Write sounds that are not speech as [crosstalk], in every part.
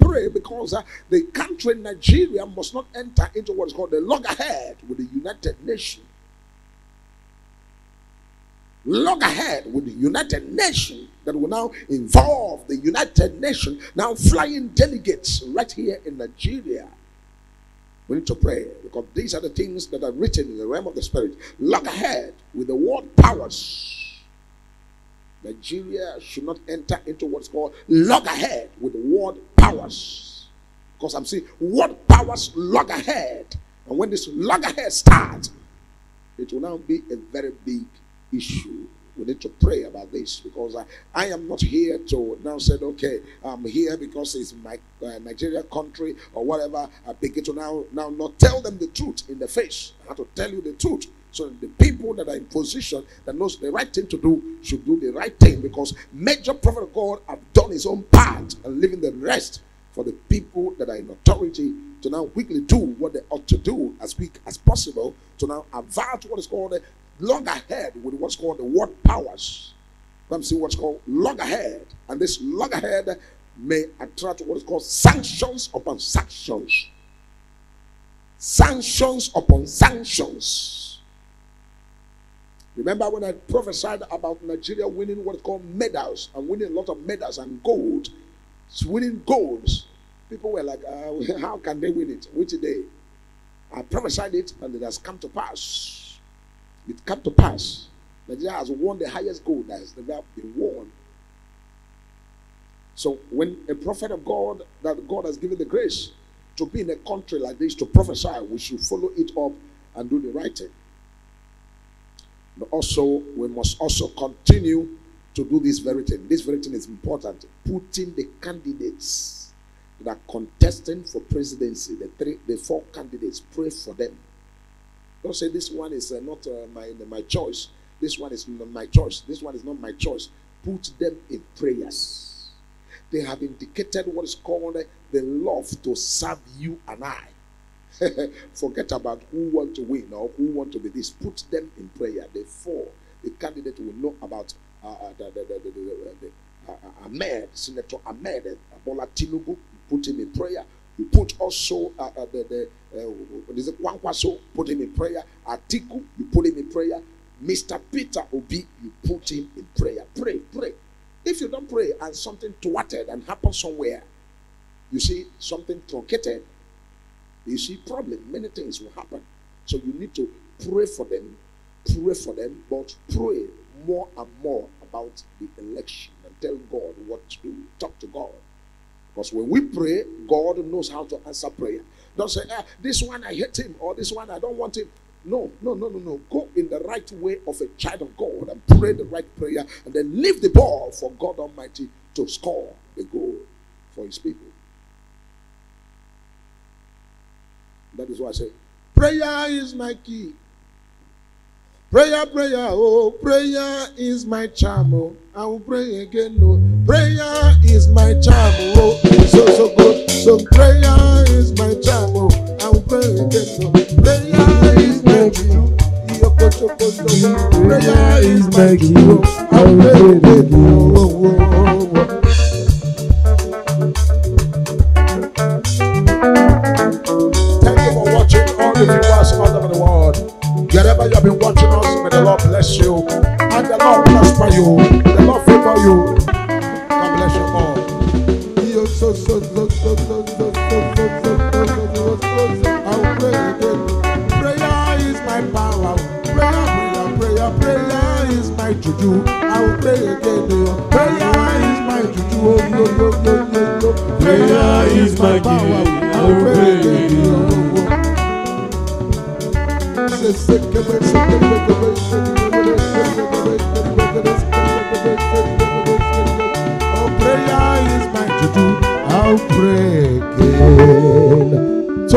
pray because uh, the country Nigeria must not enter into what is called the loggerhead with the United Nations. Loggerhead with the United Nations that will now involve the United Nations now flying delegates right here in Nigeria. We need to pray because these are the things that are written in the realm of the spirit. Loggerhead with the world powers. Nigeria should not enter into what's called log ahead with world powers. Because I'm saying world powers log ahead. And when this log ahead starts, it will now be a very big issue. We need to pray about this because I, I am not here to now say, okay, I'm here because it's my uh, Nigeria country or whatever. I begin to now now not tell them the truth in the face. I have to tell you the truth. So the people that are in position that knows the right thing to do should do the right thing because major prophet of God have done his own part and leaving the rest for the people that are in authority to now quickly do what they ought to do as quick as possible to now avert what is called a loggerhead with what's called the world powers. Come see what's called loggerhead. And this loggerhead may attract what is called sanctions upon sanctions. Sanctions upon sanctions. Remember when I prophesied about Nigeria winning what is called medals and winning a lot of medals and gold, it's winning golds. People were like, uh, [laughs] how can they win it? Which day? I prophesied it and it has come to pass. It come to pass. Nigeria has won the highest gold that has ever been won. So when a prophet of God that God has given the grace to be in a country like this to prophesy, we should follow it up and do the right thing. But also, we must also continue to do this very thing. This very thing is important. Putting the candidates that are contesting for presidency, the three, the four candidates, pray for them. Don't say this one is uh, not uh, my my choice. This one is not my choice. This one is not my choice. Put them in prayers. They have indicated what is called the love to serve you and I. [laughs] Forget about who want to win or who want to be this. Put them in prayer. The four, the candidate will know about Ahmed, Senator Ahmed, Bola Tinubu. Put him in prayer. You put also uh, uh, the, the uh, put him in prayer. Atiku, you put him in prayer. Mr. Peter Obi, you put him in prayer. Pray, pray. If you don't pray and something thwarted and happens somewhere, you see something truncated, you see problem. Many things will happen. So you need to pray for them, pray for them, but pray more and more about the election and tell God what to do. Talk to God. Because when we pray, God knows how to answer prayer. Don't say, ah, this one I hate him or this one I don't want him. No, no, no, no, no. Go in the right way of a child of God and pray the right prayer and then leave the ball for God Almighty to score the goal for his people. That is why I say, prayer is my key. Prayer, prayer, oh, prayer is my charm. Oh, I will pray again. Oh, prayer is my charm. Oh, so so good. So prayer is my charm. Oh, I will pray again. Oh, prayer is my key. Prayer is my key. Oh, I will pray again. Oh, oh, oh, oh. you to all over the world. Wherever you have been watching us, may the Lord bless you. And the Lord prosper you. The Lord favor you. God bless you all. Prayer is my power. Prayer, prayer, prayer, prayer is my juju. I will pray again. Prayer is my juju. Prayer is my power. I will pray again. So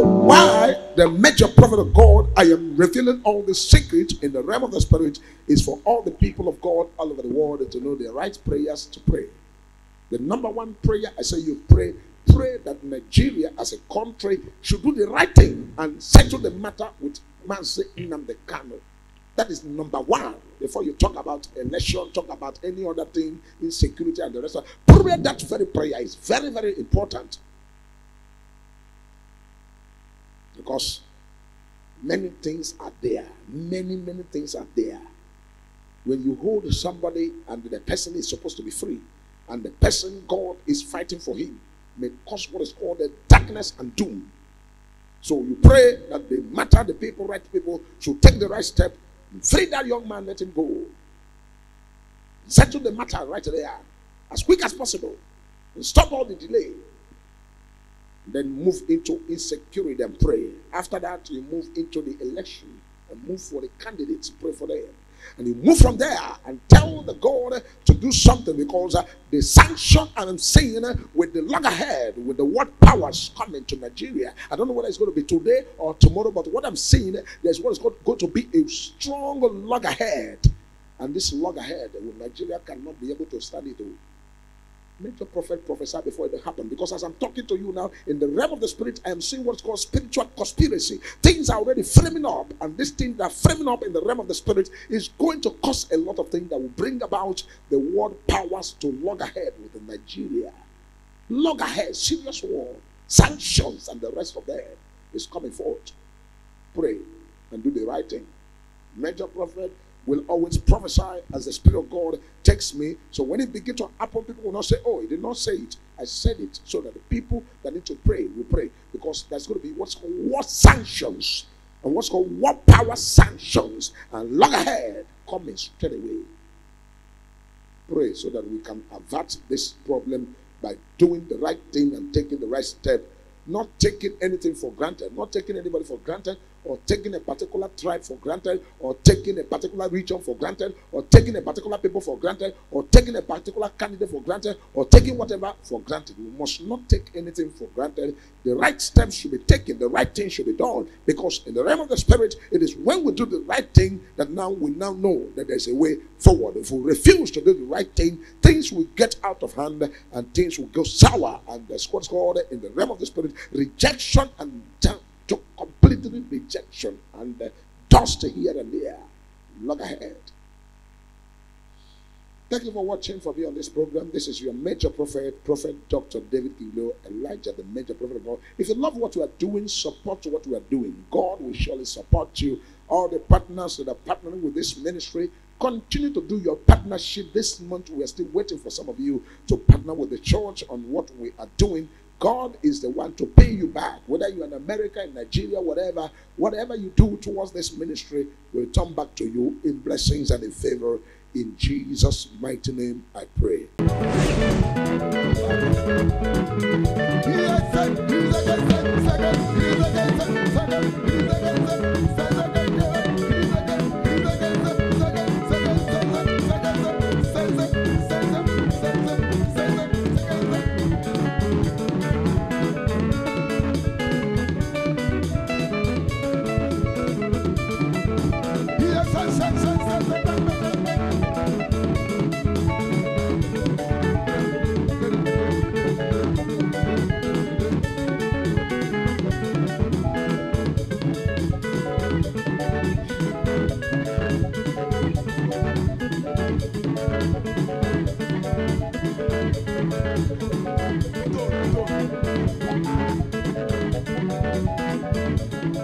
why the major prophet of God, I am revealing all the secrets in the realm of the spirit, is for all the people of God all over the world to know the right prayers to pray. The number one prayer, I say you pray, pray that Nigeria as a country should do the right thing and settle the matter with man Mazi the Kanu. That is number one. Before you talk about election, talk about any other thing, insecurity and the rest of. Probably that very prayer is very, very important. Because many things are there. Many, many things are there. When you hold somebody and the person is supposed to be free, and the person God is fighting for him may cause what is called the darkness and doom so you pray that the matter, the people, right people, should take the right step, free that young man, let him go. Settle the matter right there as quick as possible. And stop all the delay. Then move into insecurity and pray. After that, you move into the election and move for the candidates, pray for them. And you move from there and the God to do something because uh, the sanction and I'm saying uh, with the loggerhead, with the what powers coming to Nigeria. I don't know whether it's going to be today or tomorrow, but what I'm saying, uh, there's what is going to be a strong loggerhead. And this loggerhead, Nigeria cannot be able to stand it. Major prophet prophesy before it happened. Because as I'm talking to you now, in the realm of the spirit, I am seeing what's called spiritual conspiracy. Things are already framing up, and this thing that framing up in the realm of the spirit is going to cause a lot of things that will bring about the world powers to log ahead with Nigeria. Log ahead, serious war, sanctions, and the rest of that is coming forth. Pray and do the right thing. Major prophet will always prophesy as the Spirit of God takes me. So when it begins to happen, people will not say, Oh, he did not say it. I said it so that the people that need to pray will pray. Because there's going to be what's called what sanctions and what's called what power sanctions and long ahead coming straight away. Pray so that we can avert this problem by doing the right thing and taking the right step, not taking anything for granted, not taking anybody for granted, or taking a particular tribe for granted, or taking a particular region for granted, or taking a particular people for granted, or taking a particular candidate for granted, or taking whatever for granted. We must not take anything for granted. The right steps should be taken, the right thing should be done. Because in the realm of the spirit, it is when we do the right thing that now we now know that there's a way forward. If we refuse to do the right thing, things will get out of hand and things will go sour. And that's what's called in the realm of the spirit rejection and doubt to rejection and uh, dust here and there. Look ahead. Thank you for watching for me on this program. This is your major prophet, Prophet Dr. David Kingleo, Elijah, the major prophet of God. If you love what we are doing, support what we are doing. God will surely support you. All the partners that are partnering with this ministry, continue to do your partnership this month. We are still waiting for some of you to partner with the church on what we are doing. God is the one to pay you back. Whether you're in America, in Nigeria, whatever, whatever you do towards this ministry will turn back to you in blessings and in favor. In Jesus' mighty name, I pray.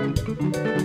said, said,